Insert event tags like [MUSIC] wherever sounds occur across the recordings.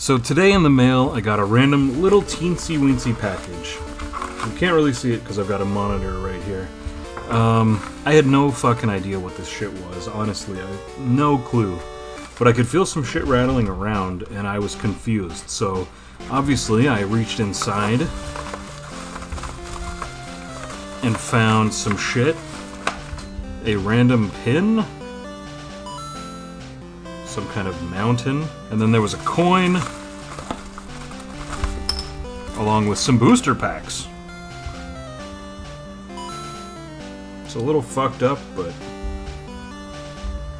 So today in the mail, I got a random little teensy weensy package. You can't really see it because I've got a monitor right here. Um, I had no fucking idea what this shit was, honestly. I no clue. But I could feel some shit rattling around, and I was confused. So, obviously, I reached inside and found some shit. A random pin. Some kind of mountain. And then there was a coin. Along with some booster packs. It's a little fucked up, but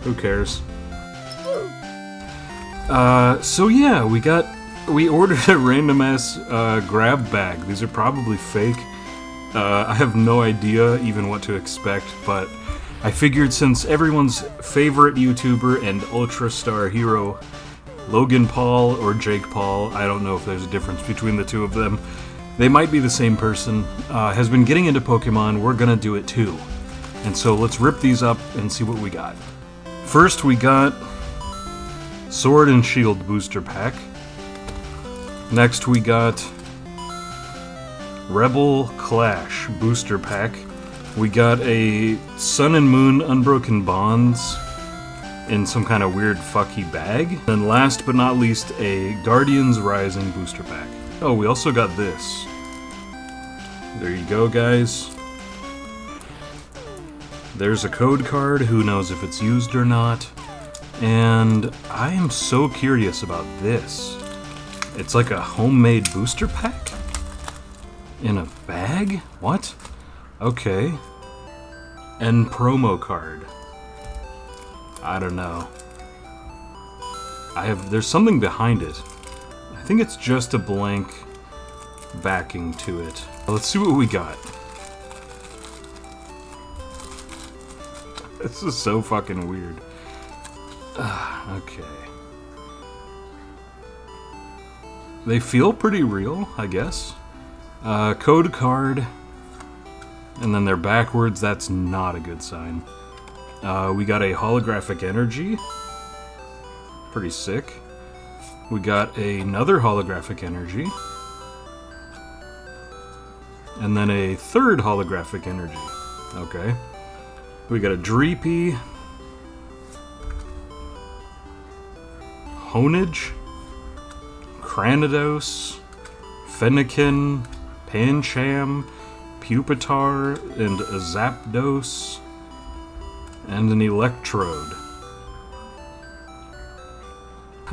who cares? Uh, so yeah, we got we ordered [LAUGHS] a random ass uh, grab bag. These are probably fake. Uh, I have no idea even what to expect, but I figured since everyone's favorite YouTuber and ultra star hero, Logan Paul or Jake Paul, I don't know if there's a difference between the two of them. They might be the same person. Uh, has been getting into Pokemon. We're gonna do it too. And so let's rip these up and see what we got. First, we got Sword and Shield Booster Pack. Next, we got Rebel Clash Booster Pack. We got a Sun and Moon Unbroken Bonds in some kind of weird fucky bag. And last but not least, a Guardians Rising Booster Pack. Oh, we also got this. There you go, guys. There's a code card, who knows if it's used or not. And I am so curious about this. It's like a homemade booster pack? In a bag? What? Okay. And promo card. I don't know. I have there's something behind it. I think it's just a blank backing to it. Let's see what we got. [LAUGHS] This is so fucking weird. Uh, okay. They feel pretty real, I guess. Uh, code card. And then they're backwards. That's not a good sign. Uh, we got a holographic energy. Pretty sick. We got another holographic energy. And then a third holographic energy. Okay. We got a Dreepy. Honedge. Cranidos. Fennekin. Pancham. Pupitar. And a Zapdos. And an Electrode.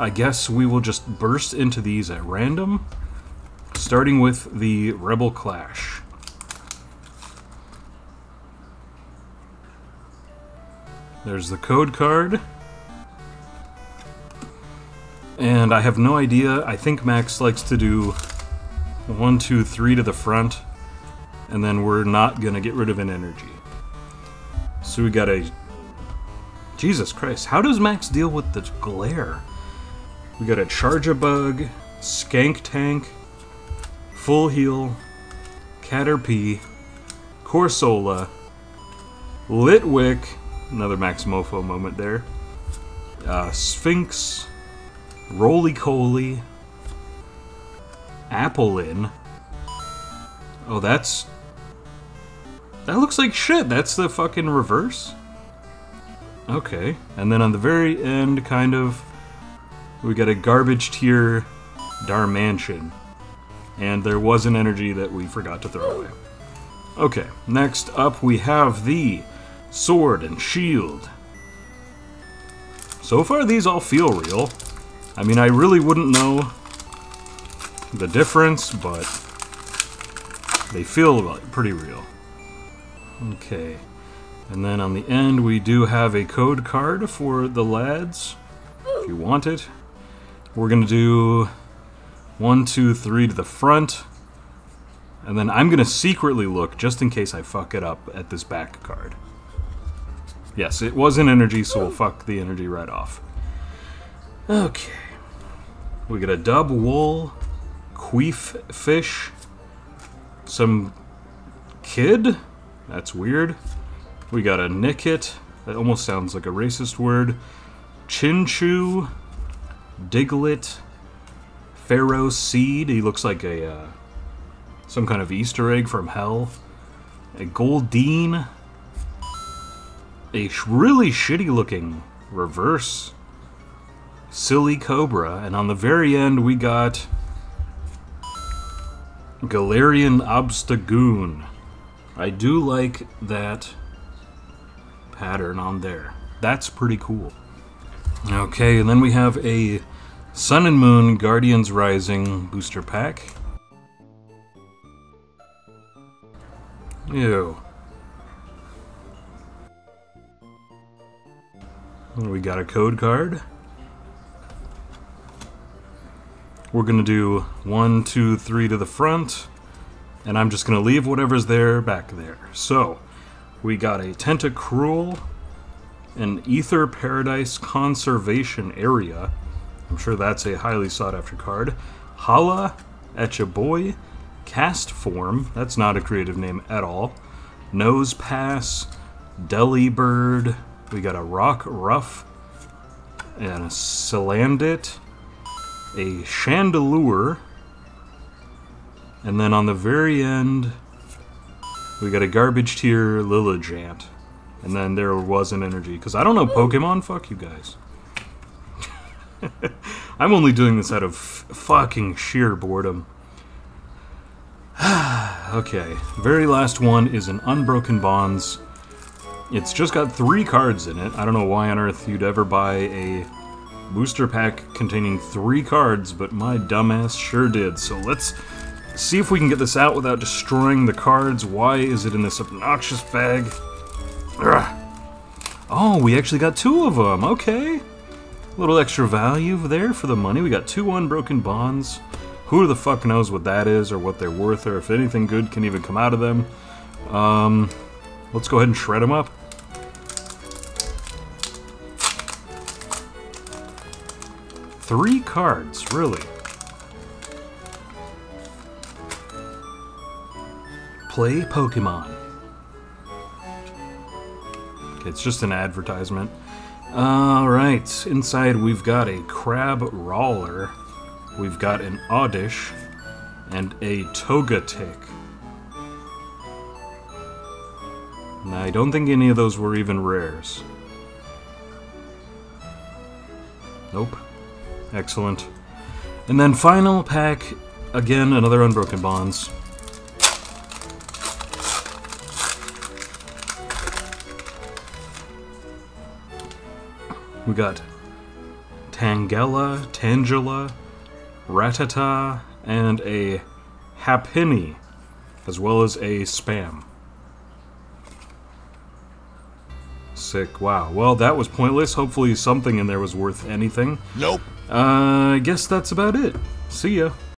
I guess we will just burst into these at random. Starting with the Rebel Clash. There's the code card. And I have no idea. I think Max likes to do one, two, three to the front, and then we're not gonna get rid of an energy. So we got a. Jesus Christ, how does Max deal with the glare? We got a Charjabug, Skank Tank, Full Heal, Caterpie, Corsola, Litwick, another Max Mofo moment there, uh, Sphinx, Rolycoly, Applin. Oh, that's. That looks like shit. That's the fucking reverse? Okay. And then on the very end, kind of, we got a garbage tier Darmanitan. And there was an energy that we forgot to throw away. Okay, next up we have the Sword and Shield. So far these all feel real. I mean, I really wouldn't know the difference, but they feel pretty real. Okay. And then on the end, we do have a code card for the lads, if you want it. We're going to do one, two, three to the front. And then I'm going to secretly look, just in case I fuck it up, at this back card. Yes, it was an energy, so we'll fuck the energy right off. Okay. We got a Dubwool, queef fish, some kid. That's weird. We got a Nickit. That almost sounds like a racist word. Chinchou, Diglett, Ferroseed. He looks like a uh, some kind of Easter egg from hell. A Goldeen. A sh really shitty looking reverse Silicobra. And on the very end, we got Galarian Obstagoon. I do like that pattern on there. That's pretty cool. Okay, and then we have a Sun and Moon Guardians Rising booster pack. Ew. We got a code card. We're to do one, two, three to the front, and I'm just going to leave whatever's there back there. So, we got a Tentacruel, an Ether Paradise Conservation Area. I'm sure that's a highly sought after card. Hala, Etchaboy, Castform, that's not a creative name at all. Nosepass, Delibird, we got a Rockruff, and a Salandit, a Chandelure, and then on the very end, we got a Garbage Tier Lilligant. And then there was an energy. Because I don't know Pokemon, fuck you guys. [LAUGHS] I'm only doing this out of fucking sheer boredom. [SIGHS] okay, very last one is an Unbroken Bonds. It's just got three cards in it. I don't know why on earth you'd ever buy a booster pack containing three cards, but my dumbass sure did. So let's see if we can get this out without destroying the cards. Why is it in this obnoxious bag? Ugh. Oh, we actually got two of them. Okay. A little extra value there for the money. We got two unbroken bonds. Who the fuck knows what that is or what they're worth or if anything good can even come out of them. Um, let's go ahead and shred them up. Three cards, really. Play Pokemon. Okay, it's just an advertisement. Alright, inside we've got a crab Crabrawler, we've got an Oddish, and a Togetic. Now, I don't think any of those were even rares. Nope. Excellent. And then final pack, again, another Unbroken Bonds. We got Tangela, Tangela, Rattata, and a Happiny, as well as a Spam. Sick. Wow. Well, that was pointless. Hopefully something in there was worth anything. Nope. Uh, I guess that's about it. See ya.